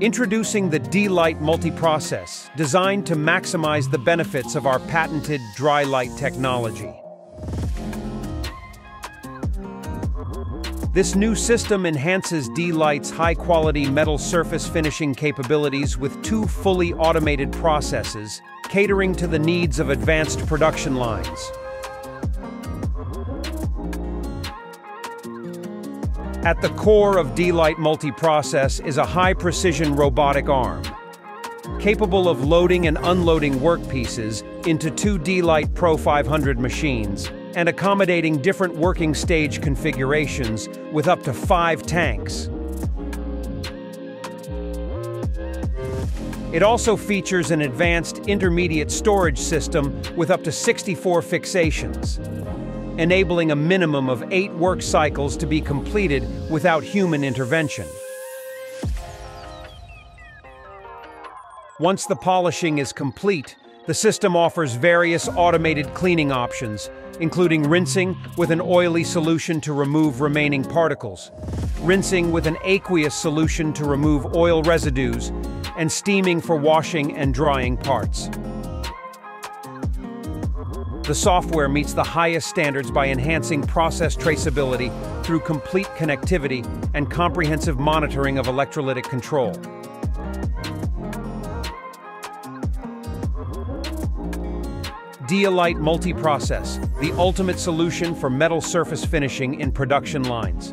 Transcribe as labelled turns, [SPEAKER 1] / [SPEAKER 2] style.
[SPEAKER 1] Introducing the DLyte multiprocess, designed to maximize the benefits of our patented DryLyte technology. This new system enhances DLyte's high-quality metal surface finishing capabilities with two fully automated processes, catering to the needs of advanced production lines. At the core of DLyte Multiprocess is a high-precision robotic arm, capable of loading and unloading workpieces into two DLyte Pro 500 machines and accommodating different working stage configurations with up to five tanks. It also features an advanced intermediate storage system with up to 64 fixations enabling a minimum of eight work cycles to be completed without human intervention. Once the polishing is complete, the system offers various automated cleaning options, including rinsing with an oily solution to remove remaining particles, rinsing with an aqueous solution to remove oil residues, and steaming for washing and drying parts. The software meets the highest standards by enhancing process traceability through complete connectivity and comprehensive monitoring of electrolytic control. DLyte Multiprocess, the ultimate solution for metal surface finishing in production lines.